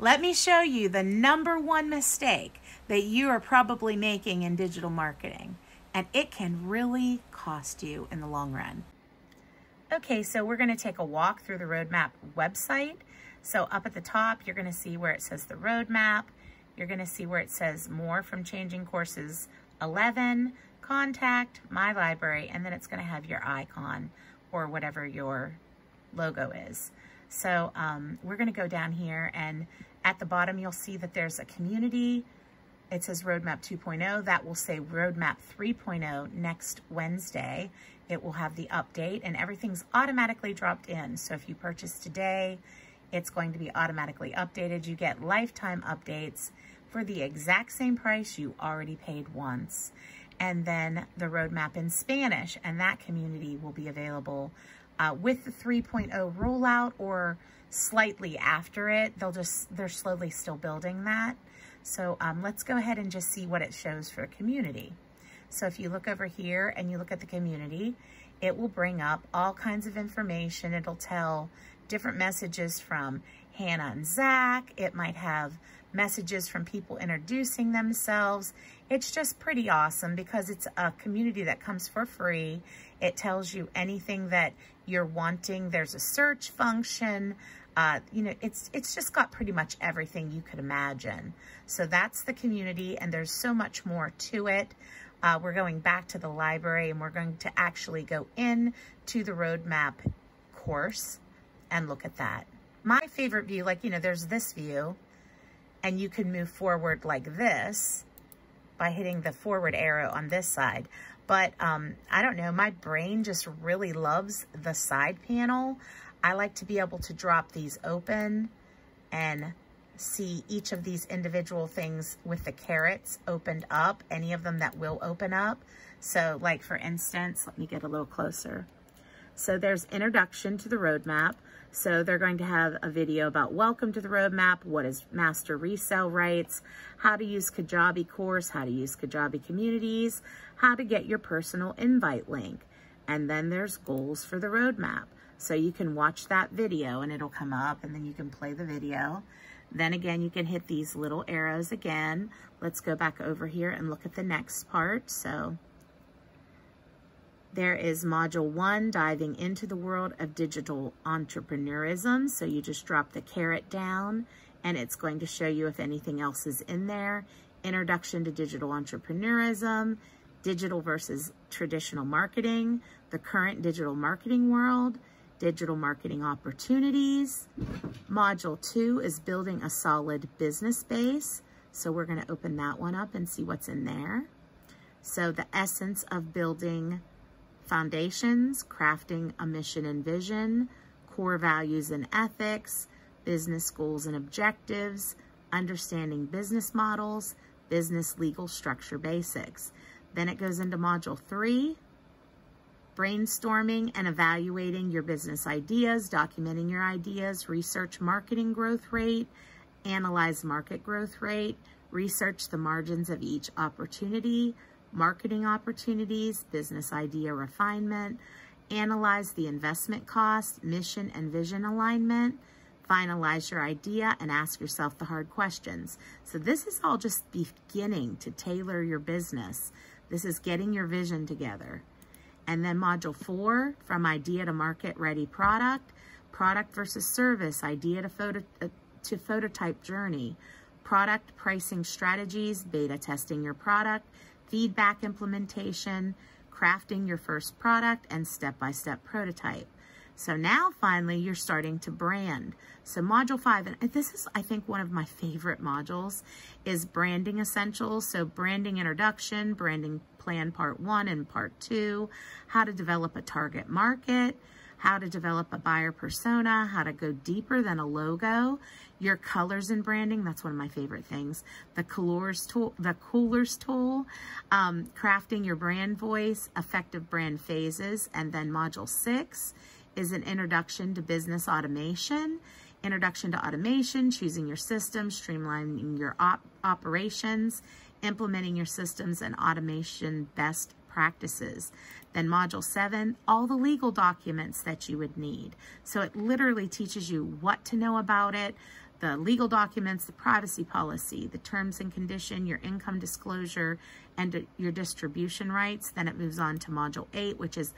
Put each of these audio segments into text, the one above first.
let me show you the number one mistake that you are probably making in digital marketing. And it can really cost you in the long run. Okay, so we're gonna take a walk through the Roadmap website. So up at the top, you're gonna see where it says the Roadmap. You're gonna see where it says more from Changing Courses 11, Contact, My Library, and then it's gonna have your icon or whatever your logo is. So um, we're gonna go down here and at the bottom, you'll see that there's a community. It says Roadmap 2.0. That will say Roadmap 3.0 next Wednesday. It will have the update and everything's automatically dropped in. So if you purchase today, it's going to be automatically updated. You get lifetime updates for the exact same price you already paid once. And then the roadmap in Spanish, and that community will be available uh, with the 3.0 rollout or slightly after it. They'll just, they're slowly still building that. So um, let's go ahead and just see what it shows for community. So if you look over here and you look at the community, it will bring up all kinds of information. It'll tell different messages from Hannah and Zach. It might have messages from people introducing themselves. It's just pretty awesome because it's a community that comes for free. It tells you anything that you're wanting. There's a search function. Uh, you know, it's, it's just got pretty much everything you could imagine. So that's the community and there's so much more to it. Uh, we're going back to the library and we're going to actually go in to the roadmap course and look at that. My favorite view, like, you know, there's this view and you can move forward like this by hitting the forward arrow on this side. But um, I don't know, my brain just really loves the side panel. I like to be able to drop these open and see each of these individual things with the carets opened up, any of them that will open up. So like for instance, let me get a little closer. So there's introduction to the roadmap. So they're going to have a video about welcome to the roadmap, what is master resale rights, how to use Kajabi course, how to use Kajabi communities, how to get your personal invite link. And then there's goals for the roadmap. So you can watch that video and it'll come up and then you can play the video. Then again, you can hit these little arrows again. Let's go back over here and look at the next part. So there is module one, diving into the world of digital entrepreneurism. So you just drop the caret down and it's going to show you if anything else is in there. Introduction to digital entrepreneurism, digital versus traditional marketing, the current digital marketing world, digital marketing opportunities. Module two is building a solid business base. So we're gonna open that one up and see what's in there. So the essence of building foundations, crafting a mission and vision, core values and ethics, business goals and objectives, understanding business models, business legal structure basics. Then it goes into module three, brainstorming and evaluating your business ideas, documenting your ideas, research marketing growth rate, analyze market growth rate, research the margins of each opportunity, marketing opportunities, business idea refinement, analyze the investment cost, mission and vision alignment, finalize your idea and ask yourself the hard questions. So this is all just beginning to tailor your business. This is getting your vision together. And then module four, from idea to market ready product, product versus service, idea to, photo, uh, to phototype journey, product pricing strategies, beta testing your product, feedback implementation, crafting your first product, and step-by-step -step prototype. So now finally you're starting to brand. So module five, and this is I think one of my favorite modules, is branding essentials. So branding introduction, branding plan part one and part two, how to develop a target market, how to develop a buyer persona, how to go deeper than a logo, your colors and branding, that's one of my favorite things, the colors tool, the Coolors tool, um, crafting your brand voice, effective brand phases, and then module six is an introduction to business automation, introduction to automation, choosing your system, streamlining your op operations, implementing your systems and automation best practices. Then module seven, all the legal documents that you would need. So it literally teaches you what to know about it, the legal documents, the privacy policy, the terms and condition, your income disclosure, and your distribution rights. Then it moves on to module eight, which is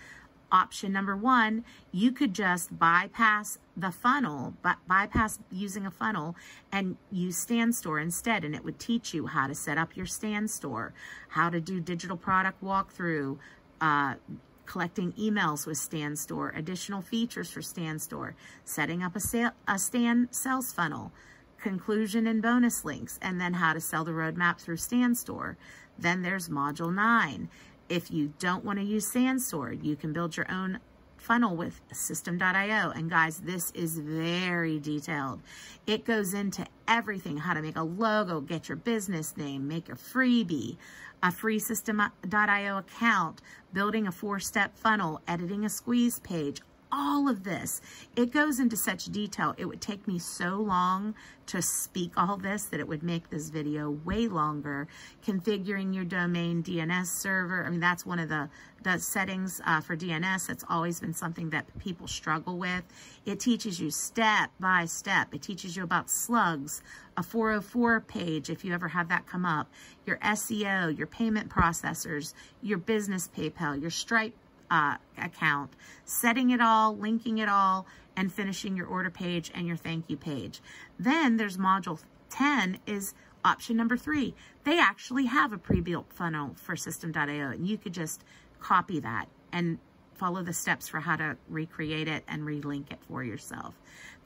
option number one. You could just bypass the funnel, but bypass using a funnel and use Stan Store instead. And it would teach you how to set up your Stan Store, how to do digital product walkthrough, uh, collecting emails with Stan Store, additional features for Stan Store, setting up a, sale, a Stan sales funnel, conclusion and bonus links, and then how to sell the roadmap through Stan Store. Then there's module nine. If you don't want to use StanStore, you can build your own funnel with systeme.io. And guys, this is very detailed. It goes into everything, how to make a logo, get your business name, make a freebie, a free systeme.io account, building a four-step funnel, editing a squeeze page, all of this. It goes into such detail. It would take me so long to speak all this that it would make this video way longer. Configuring your domain DNS server. I mean, that's one of the, the settings uh, for DNS. That's always been something that people struggle with. It teaches you step by step. It teaches you about slugs, a 404 page, if you ever have that come up, your SEO, your payment processors, your business PayPal, your Stripe uh, account, setting it all, linking it all, and finishing your order page and your thank you page. Then there's module 10 is option number three. They actually have a pre-built funnel for systeme.io and you could just copy that and follow the steps for how to recreate it and relink it for yourself.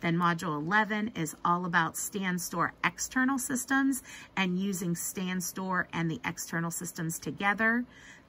Then module 11 is all about StanStore external systems and using StanStore and the external systems together.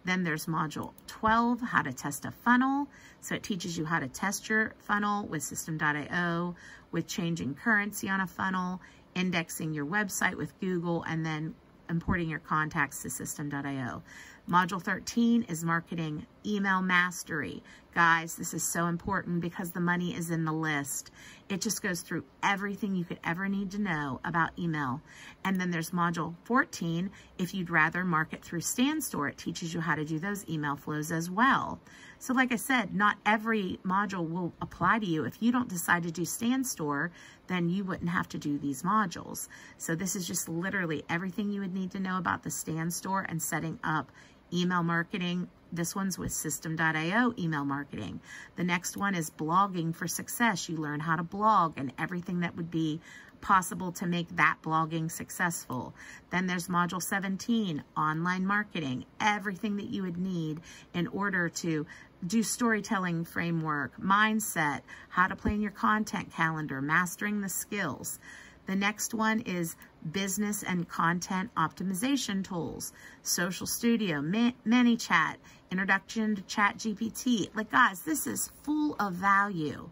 Then there's module 12, how to test a funnel. So it teaches you how to test your funnel with systeme.io, with changing currency on a funnel, indexing your website with Google, and then importing your contacts to systeme.io. Module 13 is marketing email mastery. Guys, this is so important because the money is in the list. It just goes through everything you could ever need to know about email. And then there's module 14. If you'd rather market through StanStore, it teaches you how to do those email flows as well. So like I said, not every module will apply to you. If you don't decide to do StanStore, then you wouldn't have to do these modules. So this is just literally everything you would need to know about the StanStore and setting up email marketing. This one's with systeme.io email marketing. The next one is blogging for success. You learn how to blog and everything that would be possible to make that blogging successful. Then there's module 17, online marketing, everything that you would need in order to do storytelling framework, mindset, how to plan your content calendar, mastering the skills. The next one is business and content optimization tools, Social Studio, ManyChat, Introduction to Chat GPT. Like guys, this is full of value.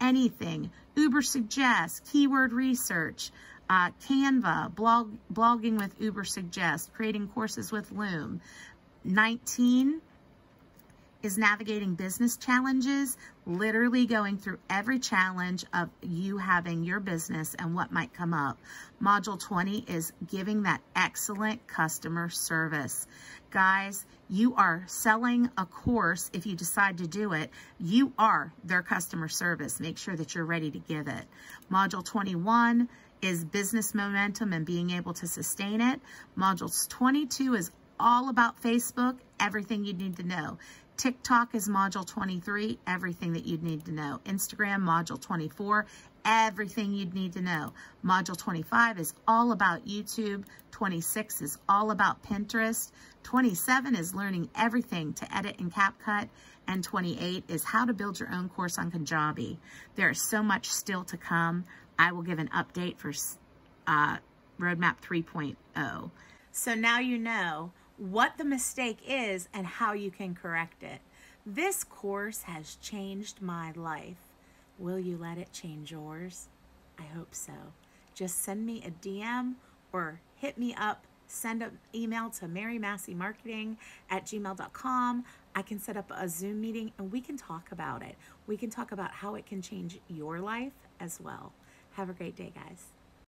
Anything, Uber Ubersuggest, keyword research, uh, Canva, blog, blogging with Uber Ubersuggest, creating courses with Loom. 19, is navigating business challenges, literally going through every challenge of you having your business and what might come up. Module 20 is giving that excellent customer service. Guys, you are selling a course. If you decide to do it, you are their customer service. Make sure that you're ready to give it. Module 21 is business momentum and being able to sustain it. Modules 22 is all about Facebook, everything you need to know. TikTok is module 23, everything that you'd need to know. Instagram, module 24, everything you'd need to know. Module 25 is all about YouTube. 26 is all about Pinterest. 27 is learning everything to edit in CapCut. And 28 is how to build your own course on Kajabi. There is so much still to come. I will give an update for uh, Roadmap 3.0. So now you know what the mistake is and how you can correct it. This course has changed my life. Will you let it change yours? I hope so. Just send me a DM or hit me up. Send an email to marymasseymarketing at gmail.com. I can set up a Zoom meeting and we can talk about it. We can talk about how it can change your life as well. Have a great day, guys.